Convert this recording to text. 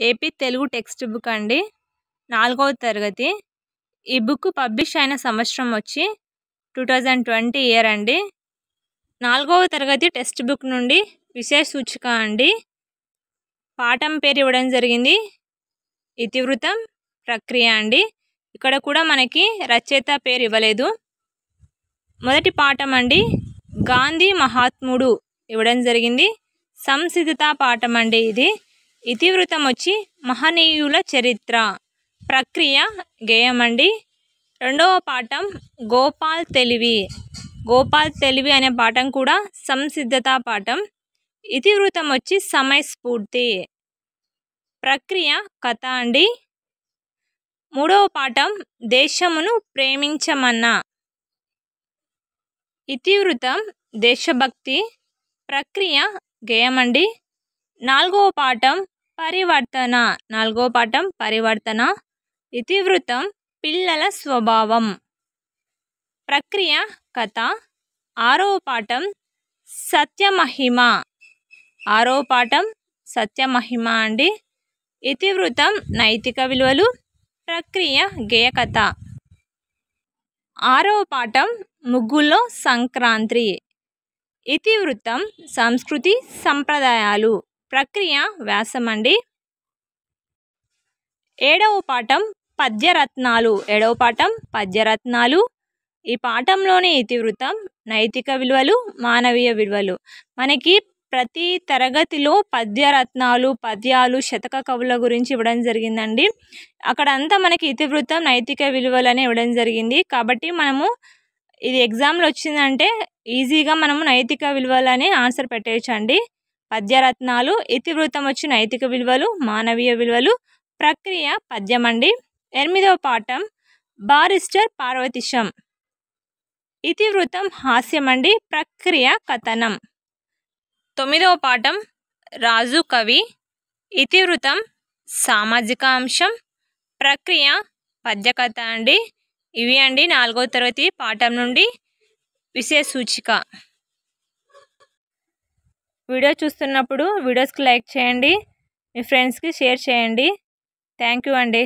AP Telugu text book అండి. నాలుగవ తరగతి. ఈ బుక్ పబ్లిష్ అయిన సంవత్సరం వచ్చి టూ థౌజండ్ ట్వంటీ ఇయర్ అండి. నాలుగవ తరగతి టెక్స్ట్ బుక్ నుండి విశేష సూచిక అండి. పాఠం పేరు ఇవ్వడం జరిగింది. ఇతివృతం ప్రక్రియ అండి. ఇక్కడ కూడా మనకి రచయిత పేరు ఇవ్వలేదు. మొదటి పాఠం అండి. గాంధీ మహాత్ముడు ఇవ్వడం జరిగింది. సంసిద్ధత పాఠం అండి ఇది. ఇతివృత్తం వచ్చి మహనీయుల చరిత్ర. ప్రక్రియ గేయం అండి రెండవ పాఠం గోపాల్ తెలివి. గోపాల్ తెలివి అనే పాఠం కూడా సంసిద్ధత పాఠం. ఇతివృత్తం వచ్చి సమయస్ఫూర్తి ప్రక్రియ కథ అండి. మూడవ పాఠం దేశమును ప్రేమించమన్నా. ఇతివృతం దేశభక్తి. ప్రక్రియ గేయమండి. నాలుగవ పాఠం పరివర్తన. నాలుగో పాఠం పరివర్తన. ఇతివృత్తం పిల్లల స్వభావం. ప్రక్రియ కథ. ఆరో పాఠం సత్యమహిమ. ఆరో పాఠం సత్యమహిమ అండి. ఇతివృత్తం నైతిక విలువలు. ప్రక్రియ గేయకథ. ఆరో పాఠం ముగ్గుల్లో సంక్రాంతి. ఇతివృత్తం సంస్కృతి సంప్రదాయాలు. ప్రక్రియ వ్యాసం అండి ఏడవ పాఠం పద్యరత్నాలు. ఏడవ పాఠం పద్యరత్నాలు. ఈ పాఠంలోని ఇతివృత్తం నైతిక విలువలు మానవీయ విలువలు. మనకి ప్రతి తరగతిలో పద్యరత్నాలు పద్యాలు శతక కవుల గురించి ఇవ్వడం జరిగిందండి. అక్కడంతా మనకి ఇతివృత్తం నైతిక విలువలని ఇవ్వడం జరిగింది. కాబట్టి మనము ఇది ఎగ్జామ్లో వచ్చిందంటే ఈజీగా మనము నైతిక విలువలని ఆన్సర్ పెట్టేయచ్చండి. పద్యరత్నాలు ఇతివృత్తం వచ్చి నైతిక విలువలు మానవీయ విలువలు ప్రక్రియ పద్యం అండి ఎనిమిదవ పాఠం బారిస్టర్ పార్వతీశం. ఇతివృత్తం హాస్యం అండి ప్రక్రియ కథనం. తొమ్మిదవ పాఠం రాజు కవి. ఇతివృత్తం సామాజిక అంశం ప్రక్రియ పద్యకథ అండి. ఇవి అండి నాలుగో తరగతి పాఠం నుండి విశేష సూచిక. వీడియో చూస్తున్నప్పుడు వీడియోస్కి లైక్ చేయండి మీ ఫ్రెండ్స్కి షేర్ చేయండి. థ్యాంక్ యూ అండి.